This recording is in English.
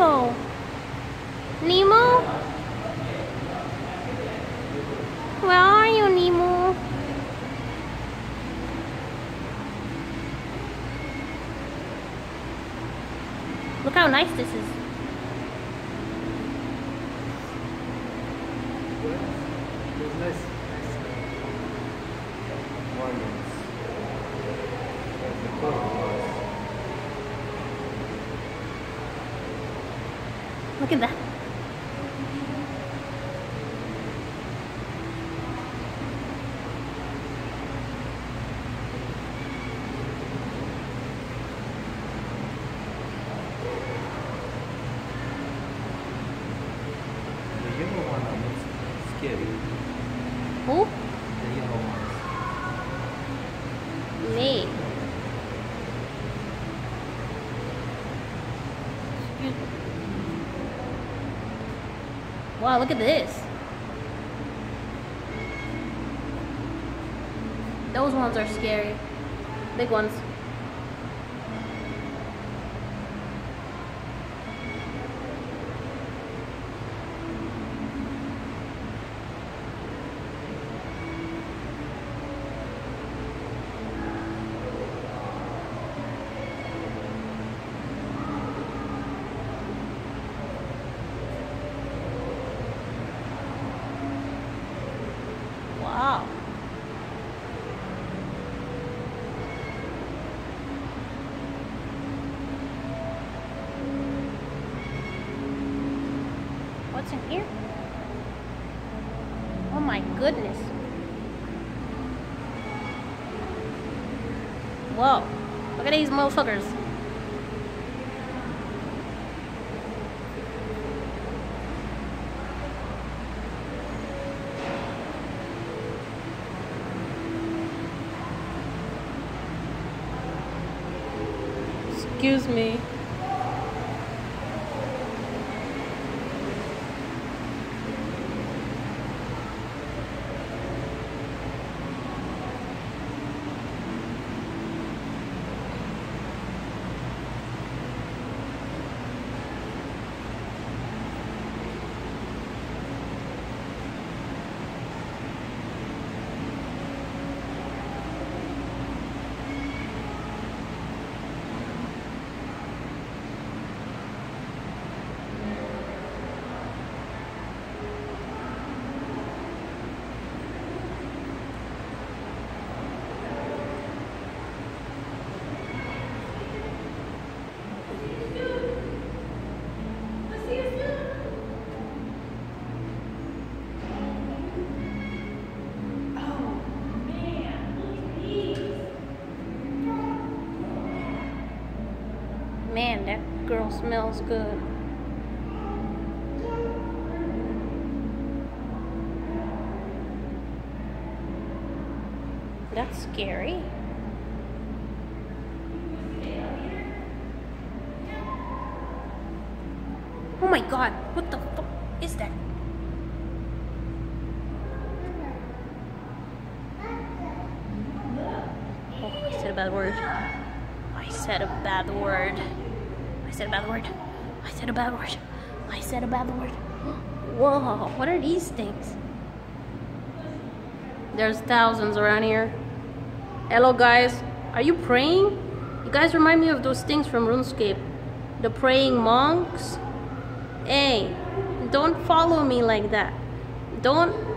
Nemo. Nemo? Where are you, Nemo? Look how nice this is. Look at that. The yellow one looks scary. Who? The yellow ones. Me. Excuse me. Wow, look at this. Those ones are scary. Big ones. Wow. What's in here? Oh my goodness. Whoa. Look at these motherfuckers. Excuse me. Man, that girl smells good. That's scary. Oh my god, what the fuck is that? Oh, I said a bad word. I said a bad word. I said a bad word. I said a bad word. I said a bad word. Whoa, what are these things? There's thousands around here. Hello guys, are you praying? You guys remind me of those things from RuneScape. The praying monks. Hey, don't follow me like that. Don't